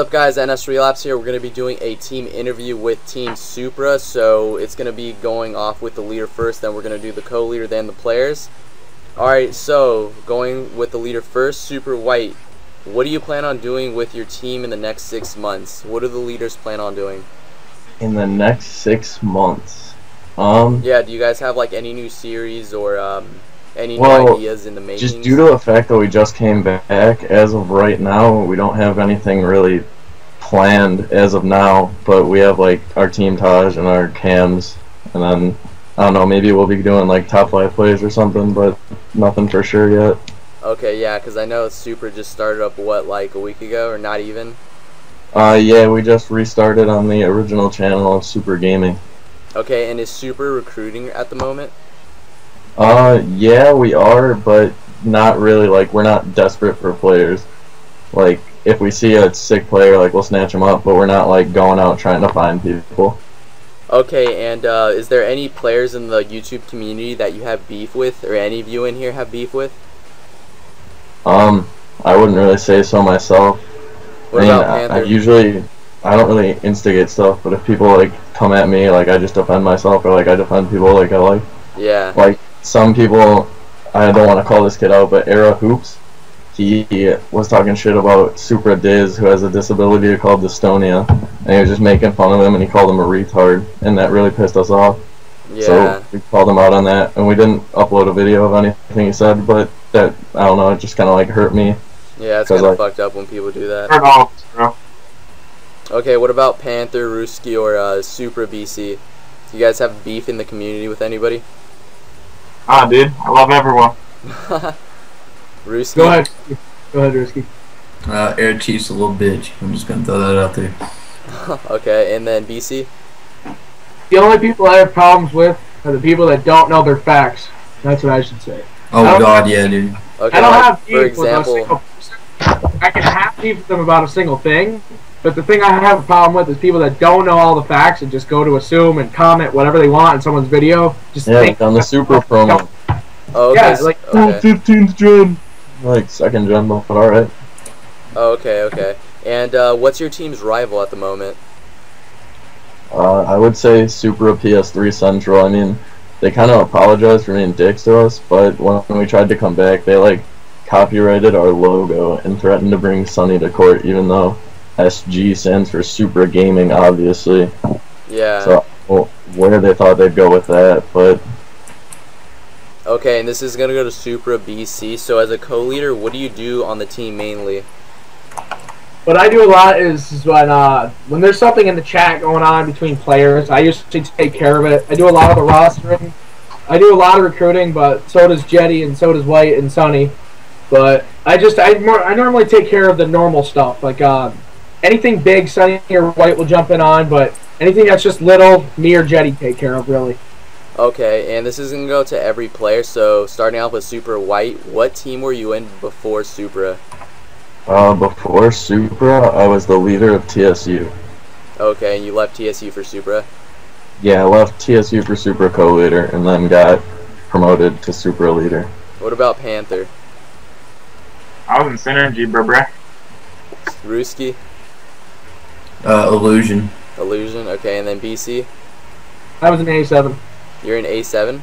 up guys, NS Relapse here. We're going to be doing a team interview with Team Supra, so it's going to be going off with the leader first, then we're going to do the co-leader, then the players. Alright, so going with the leader first, Supra White. What do you plan on doing with your team in the next six months? What do the leaders plan on doing? In the next six months, um, Yeah, do you guys have like any new series or um, any Well, new ideas in the making? just due to the fact that we just came back, as of right now, we don't have anything really planned as of now. But we have like our team Taj and our cams, and then I don't know, maybe we'll be doing like top five plays or something, but nothing for sure yet. Okay, yeah, because I know Supra just started up, what, like a week ago, or not even? Uh, yeah, we just restarted on the original channel of Supra Gaming. Okay, and is Supra recruiting at the moment? Uh, yeah, we are, but not really. Like, we're not desperate for players. Like, if we see a sick player, like, we'll snatch him up, but we're not, like, going out trying to find people. Okay, and uh, is there any players in the YouTube community that you have beef with, or any of you in here have beef with? Um, I wouldn't really say so myself. What I mean, about I, I usually, I don't really instigate stuff, but if people, like, come at me, like, I just defend myself, or, like, I defend people, like, I like. yeah. Like, some people, I don't want to call this kid out, but Era Hoops, he, he was talking shit about Supra Diz, who has a disability called dystonia, and he was just making fun of him, and he called him a retard, and that really pissed us off. Yeah. So we called him out on that, and we didn't upload a video of anything he said, but that, I don't know, it just kind of, like, hurt me. yeah, it's kind of I- fucked up when people do that. Off, bro. Okay, what about Panther, Ruski, or uh, Supra BC? Do you guys have beef in the community with anybody? Ah, dude, I love everyone. Ruski? Go ahead. Go ahead, Ruski. Uh, Air Chief's a little bitch. I'm just gonna throw that out there. okay, and then BC? The only people I have problems with are the people that don't know their facts. That's what I should say. Oh God, yeah, dude. Okay, I don't like, have for beef with a single person. I can have beef with them about a single thing, but the thing I have a problem with is people that don't know all the facts and just go to assume and comment whatever they want in someone's video. Just Yeah, think like on the Supra promo. oh, okay, yeah, like- okay. 15th gen! Like, second gen, but alright. Oh, okay, okay. And uh, what's your team's rival at the moment? Uh, I would say Supra PS3 Central. I mean, they kind of apologized for being dicks to us, but when we tried to come back, they like copyrighted our logo and threatened to bring Sunny to court, even though SG stands for Supra Gaming, obviously. Yeah. So, well, where they thought they'd go with that, but Okay, and this is gonna go to Supra BC. So as a co-leader, what do you do on the team mainly? What I do a lot is, is when uh, when there's something in the chat going on between players, I usually take care of it. I do a lot of the rostering. I do a lot of recruiting, but so does Jetty and so does White and Sunny. But I just I more I normally take care of the normal stuff like uh, anything big, Sunny or White will jump in on, but anything that's just little, me or Jetty take care of really. Okay, and this is gonna go to every player. So starting off with Supra White, what team were you in before Supra? uh, before Supra, I was the leader of TSU. Okay, and you left TSU for Supra. Yeah, I left TSU for Supra co-leader, and then got promoted to Supra leader. What about Panther? I was in Synergy, bro, bro. Ruski, Uh, Illusion. Illusion. Okay, and then BC, I was in A7. You're in A7.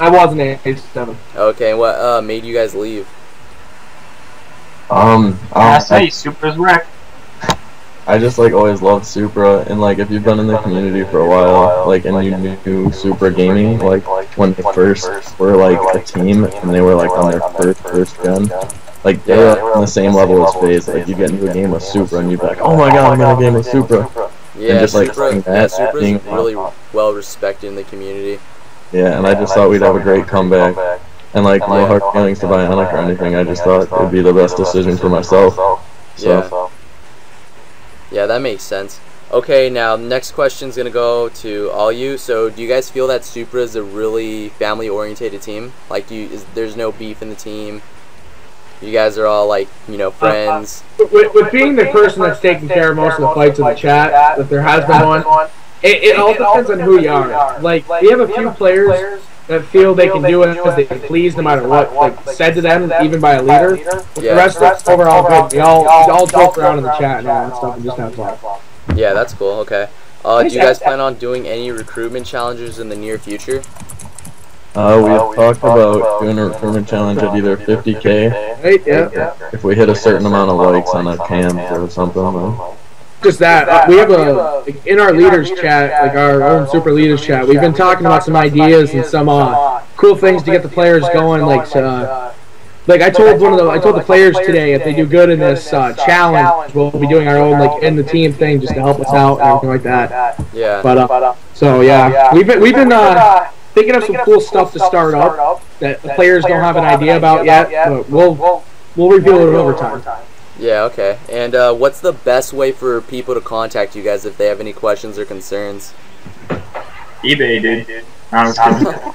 I was in A7. Okay, and what uh, made you guys leave? Um, I um, say, Super's wreck. I just like always loved Supra, and like if you've been in the community for a while, like and you knew Supra Gaming, like when they first were like a team and they were like on their first first gen, like they were on the same level as FaZe. Like you get into a game with Supra and you'd be like, oh my god, I'm in a game with Supra. Yeah, just, like, Supra, yeah, that, Supra's being- really well respected in the community. Yeah, and I just thought we'd have a great comeback. And like no hard feelings to Bionic or anything. I just thought it'd be the best decision for myself. So Yeah. Yeah, that makes sense. Okay, now next question's gonna go to all you. So, do you guys feel that Supra is a really family-oriented team? Like, do you, is, there's no beef in the team? You guys are all like, you know, friends. With, with being the person that's taking care of most of the fights in the chat, if there has been one, It, it all depends on who you are. Like we have a few players that feel they can do it as they please, no matter what, like said to them, even by a leader. But Yeah. the rest of us overall good. We all we all joke around in the chat and all that stuff and just have fun. Yeah, that's cool. Okay. Uh, do you guys plan on doing any recruitment challenges in the near future? Uh, we have talked about doing a recruitment challenge at either 50k Right? Yeah. if we hit a certain amount of likes on a camp or something. Then. Just that. Uh, we have a like, in our leaders chat, like our own Supra leaders chat. We've been talking about some ideas and some uh, cool things to get the players going. Like, uh, like I told one of the I told the players today if they do good in this uh, challenge, we'll be doing our own like in the team thing just to help us out and everything like that. Yeah. But uh, so yeah, we've been we've been uh, thinking of some cool stuff to start up that the players don't have an idea about yet. But we'll we'll reveal it over time. Yeah, okay. And uh, what's the best way for people to contact you guys if they have any questions or concerns? eBay, dude. I was kidding.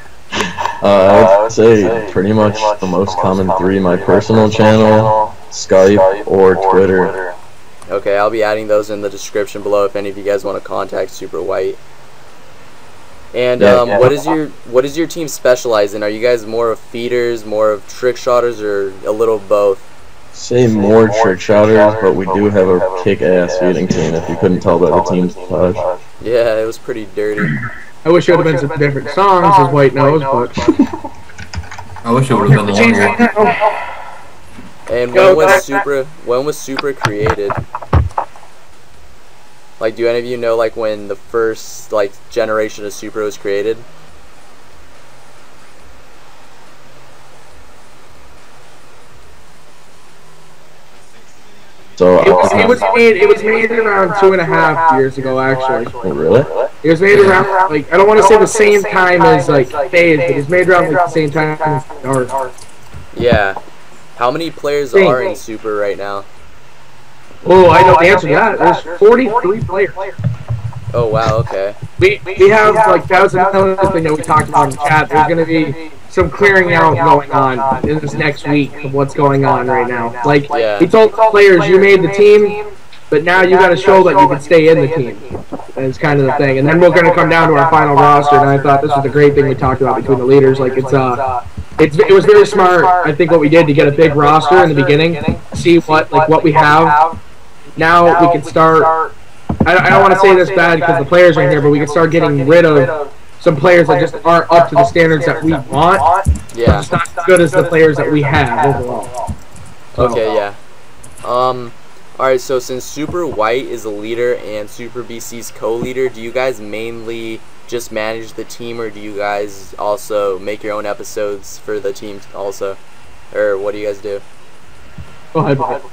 Uh, I would say pretty much the most common three: my personal channel, Skype, or Twitter. Okay, I'll be adding those in the description below if any of you guys want to contact Supra White. And Yeah, um, yeah. what is your what does your team specialize in? Are you guys more of feeders, more of trick shotters, or a little of both? Say more trick shotters, but we do have a kick-ass feeding team. If you couldn't tell by the team's touch. Yeah, it was pretty dirty. I wish it would have been some different songs, as White knows, but I wish it would have been change longer. that now. And when was back. Supra when was Supra created? Like, do any of you know like when the first like generation of Supra was created? So, It was, it was uh, made. It was made around two and a half years ago, actually. oh, really? It was made around like I don't want to say the same time as like FaZe, but it was made around like the same time as Dark. Yeah. How many players are in Supra right now? Oh, I know the answer to that. There's 43 players. Oh wow, okay. We we have like that was another thing that we talked about in the chat. There's gonna be some clearing out going on in this next week of what's going on right now. Like Yeah. we told the players, you made the team, but now you got to show that you can stay in the team. Is kind of the thing. And then we're gonna come down to our final roster. And I thought this was a great thing we talked about between the leaders. Like it's uh. It's, it was very smart. I think what we did to get a big roster in the beginning, see what like what we have. Now we can start I, I don't want to say this bad because the players are in here, but we can start getting rid of some players that just aren't up to the standards that we want. Yeah. Just not as good as the players that we have overall. Okay, yeah. Um, alright, so since Supra White is a leader and Supra BC's co-leader, do you guys mainly just manage the team or do you guys also make your own episodes for the team also? Or what do you guys do? Go ahead. Mike.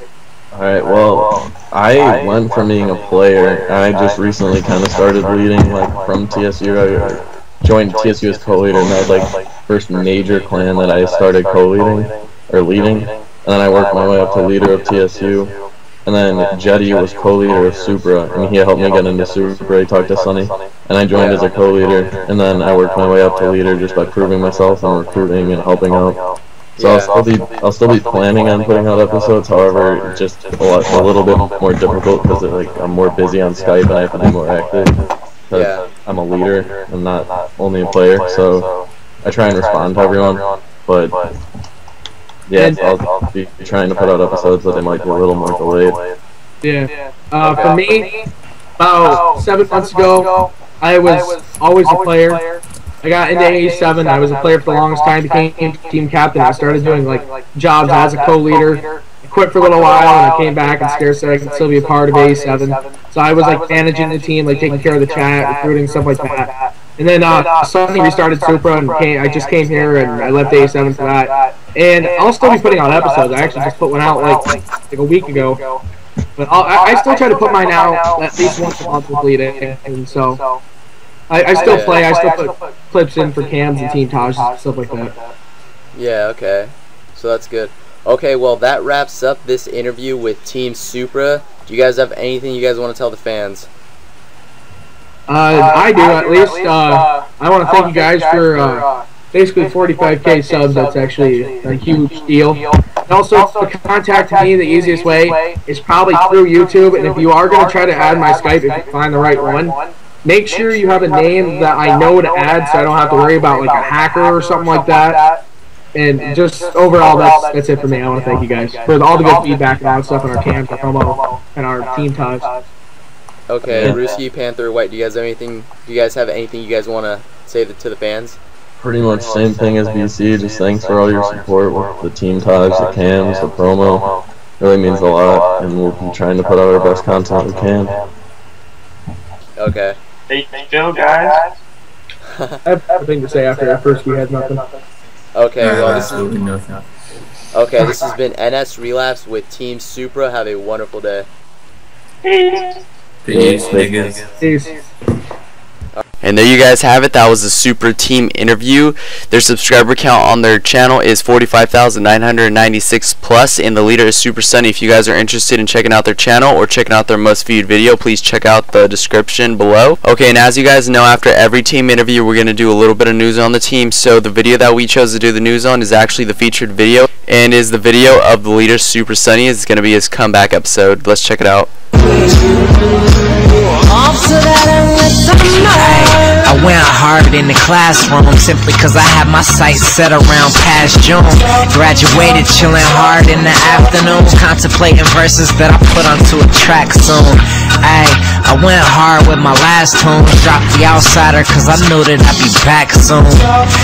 Alright, well, I went from being a player, and I just recently kind of started leading, like, from TSU. I joined TSU as co-leader, and that was, like, first major clan that I started co-leading, or leading. And then I worked my way up to leader of TSU. And then Jetty was co-leader of Supra, and he helped me get into Supra. He talked to Sunny, and I joined as a co-leader. And then I worked my way up to leader just by proving myself and recruiting and helping out. So I'll still be I'll still be planning on putting out episodes. However, it's just a, lot, a little bit more difficult because like I'm more busy on Skype and I have to be more active. 'cause Yeah. I'm a leader. I'm not only a player, so I try and respond to everyone. But yeah, And- I'll, I'll be trying to put out episodes, but they might be a little more delayed. Yeah. Uh, for me, about seven months ago, I was always a player. I got into A7. I was a player for the longest time. Became team captain. I started doing like jobs as a co-leader. I quit for a little while, and I came back and scared said I could still be a part of A7. So I was like managing the team, like taking care of the chat, recruiting stuff like that. And then uh, Sunny restarted Supra, and came, I just came here and I left A7 for that. And I'll still be putting out episodes. I actually just put one out like like a week ago. But I'll, I, I still try to put mine out at least once a month with leading, and so I, I still play. I still put clips in for cams and team Taj and stuff like that. Yeah, okay. So that's good. Okay, well that wraps up this interview with Team Supra. Do you guys have anything you guys want to tell the fans? Uh, I do at least. Uh, I want to thank you guys for uh, basically 45k subs. That's actually a huge deal. And also, to contact me, the easiest way is probably through YouTube. And if you are going to try to add my Skype, if you find the right one, make sure you have a name that I know to add, so I don't have to worry about like a hacker or something like that. And just overall, that's that's it for me. I want to thank you guys for all the good feedback and all the stuff on our cams, our promo, and our team ties. Okay, Yeah. Ruski, Panther, White. Do you guys have anything? Do you guys have anything you guys want to say th- to the fans? Pretty much same thing as BC. Just thanks for all your support with the team ties, the cams, the promo. Really means a lot, and we'll be trying to put out our best content we can. Okay. Stay still, guys. I have nothing to say after at first we had nothing. Okay. Well, this is absolutely nothing. okay. This has been NS Relapse with Team Supra. Have a wonderful day. Peace, niggas. Peace. And there you guys have it. That was a Supra team interview. Their subscriber count on their channel is 45,996 plus, and the leader is Supra Sunny. If you guys are interested in checking out their channel or checking out their most viewed video, please check out the description below. Okay, and as you guys know, after every team interview, we're going to do a little bit of news on the team. So the video that we chose to do the news on is actually the featured video, and is the video of the leader Supra Sunny. It's going to be his comeback episode. Let's check it out. Off to that endless summer I went hard in the classroom simply cause I had my sights set around past June. Graduated chilling hard in the afternoon, contemplating verses that I put onto a track soon. Ay, I went hard with my last tune, dropped the outsider cause I knew that I'd be back soon.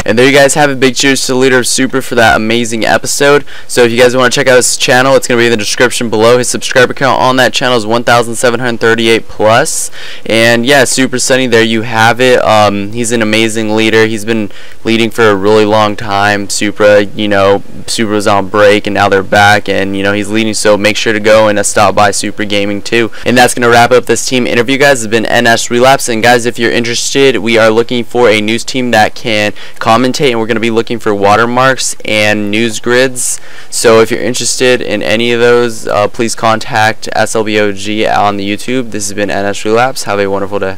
And there you guys have it. Big cheers to the leader of Supra for that amazing episode. So if you guys want to check out his channel, it's going to be in the description below. His subscriber count on that channel is 1,738 plus. And yeah, Supra Sunny, there you have it. Um, he's an amazing leader. He's been leading for a really long time. Supra, you know, Supra was on break and now they're back. And, you know, he's leading. So make sure to go and stop by Supra Gaming too. And that's going to wrap up this team interview, guys. It's been NS Relapse. And guys, if you're interested, we are looking for a news team that can commentate. And we're going to be looking for watermarks and news grids. So if you're interested in any of those, uh, please contact SLBOG on the YouTube. This has been NS Relapse. Have a wonderful day.